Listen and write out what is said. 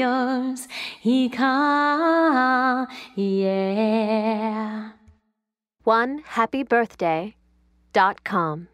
yours. Hika, yeah. One happy birthday dot com.